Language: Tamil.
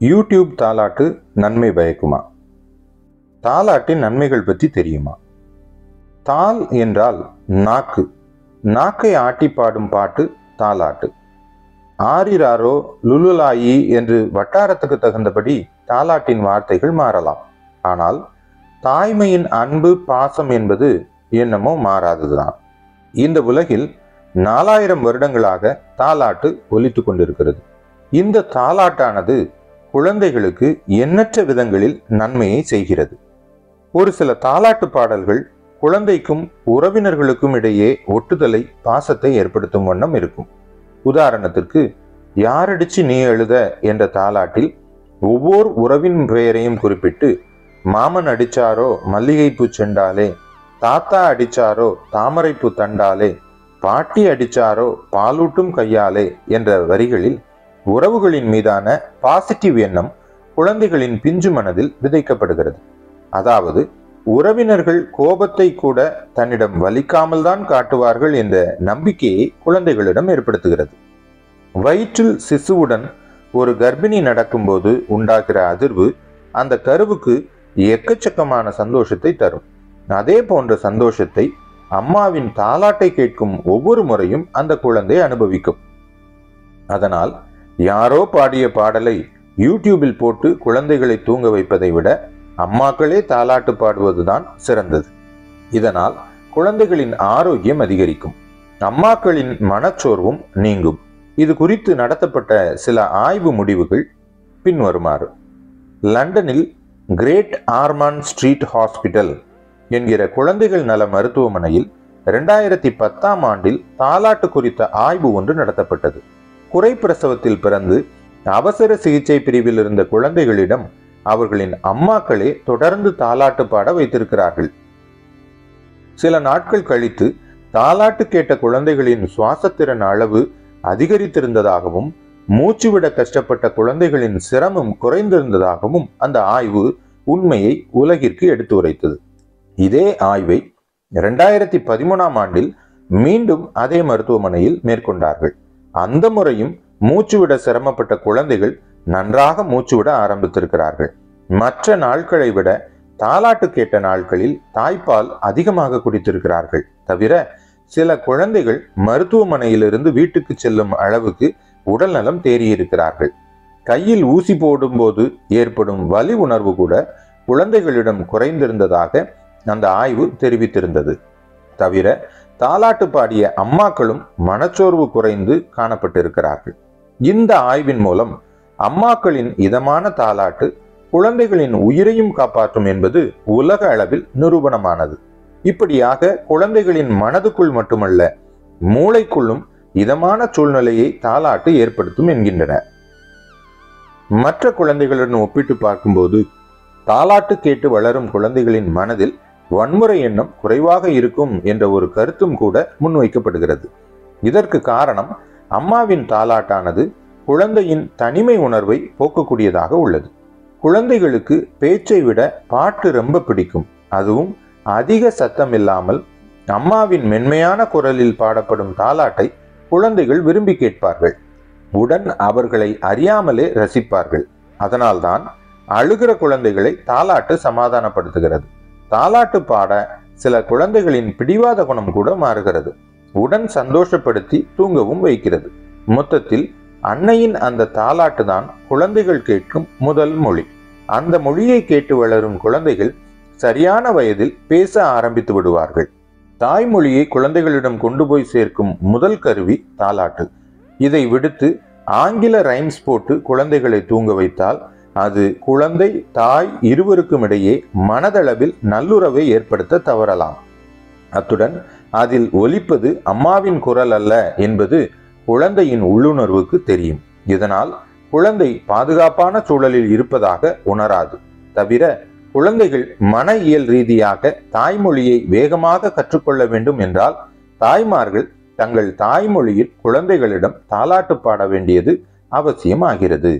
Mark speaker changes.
Speaker 1: யூடியூப் தாலாட்டு நன்மை பயக்குமா? தாலாட்டின் நன்மைகள் பற்றி தெரியுமா? தால் என்றால் நாக்கு. நாக்கை ஆட்டி பாடும் பாட்டு தாலாட்டு. ஆரிராரோ லுலுலாயி என்று வட்டாரத்துக்கு தகுந்தபடி தாலாட்டின் வார்த்தைகள் மாறலாம். ஆனால் தாய்மையின் அன்பு பாசம் என்பது என்னமோ மாறாததுதான். இந்த உலகில் நாலாயிரம் வருடங்களாக தாலாட்டு ஒலித்து கொண்டிருக்கிறது. இந்த தாலாட்டானது குழந்தைகளுக்கு எண்ணற்ற விதங்களில் நன்மையை செய்கிறது. ஒரு சில தாலாட்டு பாடல்கள் குழந்தைக்கும் உறவினர்களுக்கும் இடையே ஒட்டுதலை பாசத்தை ஏற்படுத்தும் வண்ணம் இருக்கும். உதாரணத்திற்கு யாரடிச்சு நீ எழுத? என்ற தாலாட்டில் ஒவ்வொரு உறவின் பெயரையும் குறிப்பிட்டு மாமன் அடிச்சாரோ? மல்லிகைப்பூ செண்டாலே? தாத்தா அடிச்சாரோ? தாமரைப்பூ தண்டாலே? பாட்டி அடிச்சாரோ? பாலூட்டும் கையாலே? என்ற வரிகளில் உறவுகளின் மீதான பாசிட்டிவ் எண்ணம் குழந்தைகளின் பிஞ்சு மனதில் விதைக்கப்படுகிறது. அதாவது உறவினர்கள் கோபத்தை கூட தன்னிடம் வலிக்காமல் தான் காட்டுவார்கள் என்ற நம்பிக்கையை குழந்தைகளிடம் ஏற்படுத்துகிறது. வயிற்றில் சிசுவுடன் ஒரு கர்ப்பிணி நடக்கும்போது உண்டாகிற அதிர்வு அந்த கருவுக்கு எக்கச்சக்கமான சந்தோஷத்தை தரும். அதே போன்ற சந்தோஷத்தை அம்மாவின் தாலாட்டை கேட்கும் ஒவ்வொரு முறையும் அந்த குழந்தை அனுபவிக்கும். அதனால் யாரோ பாடிய பாடலை யூடியூபில் போட்டு குழந்தைகளை தூங்க வைப்பதை விட அம்மாக்களே தாலாட்டு பாடுவதுதான் சிறந்தது. இதனால் குழந்தைகளின் ஆரோக்கியம் அதிகரிக்கும். அம்மாக்களின் மனச்சோர்வும் நீங்கும். இது குறித்து நடத்தப்பட்ட சில ஆய்வு முடிவுகள் பின்வருமாறு. லண்டனில் கிரேட் ஆர்மான் ஸ்ட்ரீட் ஹாஸ்பிட்டல் என்கிற குழந்தைகள் நல மருத்துவமனையில் இரண்டாயிரத்தி பத்தாம் ஆண்டில் தாலாட்டு குறித்த ஆய்வு ஒன்று நடத்தப்பட்டது. குறைப்பிரசவத்தில் பிறந்து அவசர சிகிச்சை பிரிவில் இருந்த குழந்தைகளிடம் அவர்களின் அம்மாக்களே தொடர்ந்து தாலாட்டு பாட வைத்திருக்கிறார்கள். சில நாட்கள் கழித்து தாலாட்டு கேட்ட குழந்தைகளின் சுவாசத்திறன் அளவு அதிகரித்திருந்ததாகவும் மூச்சுவிட கஷ்டப்பட்ட குழந்தைகளின் சிரமம் குறைந்திருந்ததாகவும் அந்த ஆய்வு உண்மையை உலகிற்கு எடுத்து உரைத்தது. இதே ஆய்வை இரண்டாயிரத்தி பதிமூணாம் ஆண்டில் மீண்டும் அதே மருத்துவமனையில் மேற்கொண்டார்கள். அந்த முறையும் மூச்சுவிட சிரமப்பட்ட குழந்தைகள் நன்றாக மூச்சுவிட ஆரம்பித்திருக்கிறார்கள். மற்ற நாட்களை விட தாலாட்டு கேட்ட நாட்களில் தாய்ப்பால் அதிகமாக குடித்திருக்கிறார்கள். தவிர சில குழந்தைகள் மருத்துவமனையிலிருந்து வீட்டுக்கு செல்லும் அளவுக்கு உடல்நலம் தேறியிருக்கிறார்கள். கையில் ஊசி போடும்போது ஏற்படும் வலி உணர்வு கூட குழந்தைகளிடம் குறைந்திருந்ததாக அந்த ஆய்வு தெரிவித்திருந்தது. தவிர தாலாட்டு பாடிய அம்மாக்களும் மனச்சோர்வு குறைந்து காணப்பட்டிருக்கிறார்கள். இந்த ஆய்வின் மூலம் அம்மாக்களின் இதமான தாலாட்டு குழந்தைகளின் உயிரையும் காப்பாற்றும் என்பது உலக அளவில் நிரூபணமானது. இப்படியாக குழந்தைகளின் மனதுக்குள் மட்டுமல்ல மூளைக்குள்ளும் இதமான சூழ்நிலையை தாலாட்டு ஏற்படுத்தும் என்கின்றனர் மற்ற குழந்தைகளுடன் ஒப்பிட்டு பார்க்கும்போது தாலாட்டு கேட்டு வளரும் குழந்தைகளின் மனதில் வன்முறை எண்ணம் குறைவாக இருக்கும் என்ற ஒரு கருத்தும் கூட முன்வைக்கப்படுகிறது. இதற்கு காரணம் அம்மாவின் தாலாட்டானது குழந்தையின் தனிமை உணர்வை போக்கக்கூடியதாக உள்ளது. குழந்தைகளுக்கு பேச்சை விட பாட்டு ரொம்ப பிடிக்கும். அதுவும் அதிக சத்தம் இல்லாமல் அம்மாவின் மென்மையான குரலில் பாடப்படும் தாலாட்டை குழந்தைகள் விரும்பி கேட்பார்கள். உடன் அவர்களை அறியாமலே ரசிப்பார்கள். அதனால்தான் அழுகிற குழந்தைகளை தாலாட்டு சமாதானப்படுத்துகிறது. தாலாட்டு பாட சில குழந்தைகளின் பிடிவாத குணம் கூட மாறுகிறது. உடன் சந்தோஷப்படுத்தி தூங்கவும் வைக்கிறது. மொத்தத்தில் அன்னையின் அந்த தாலாட்டு தான் குழந்தைகள் கேட்கும் முதல் மொழி. அந்த மொழியை கேட்டு வளரும் குழந்தைகள் சரியான வயதில் பேச ஆரம்பித்து விடுவார்கள். தாய்மொழியை குழந்தைகளிடம் கொண்டு போய் சேர்க்கும் முதல் கருவி தாலாட்டு. இதை விடுத்து ஆங்கில ரைம்ஸ் போட்டு குழந்தைகளை தூங்க வைத்தால் அது குழந்தை தாய் இருவருக்கும் இடையே மனதளவில் நல்லுறவை ஏற்படுத்த தவறலாம். அத்துடன் அதில் ஒலிப்பது அம்மாவின் குரல் அல்ல என்பது குழந்தையின் உள்ளுணர்வுக்கு தெரியும். இதனால் குழந்தை பாதுகாப்பான சூழலில் இருப்பதாக உணராது. தவிர குழந்தைகள் மன இயல் ரீதியாக தாய்மொழியை வேகமாக கற்றுக்கொள்ள வேண்டும் என்றால் தாய்மார்கள் தங்கள் தாய்மொழியில் குழந்தைகளிடம் தாலாட்டு பாட வேண்டியது அவசியமாகிறது.